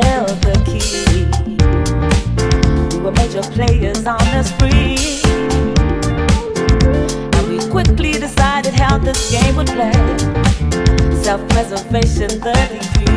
held the key. We were major players on the spree. And we quickly decided how this game would play. Self-preservation, the degree.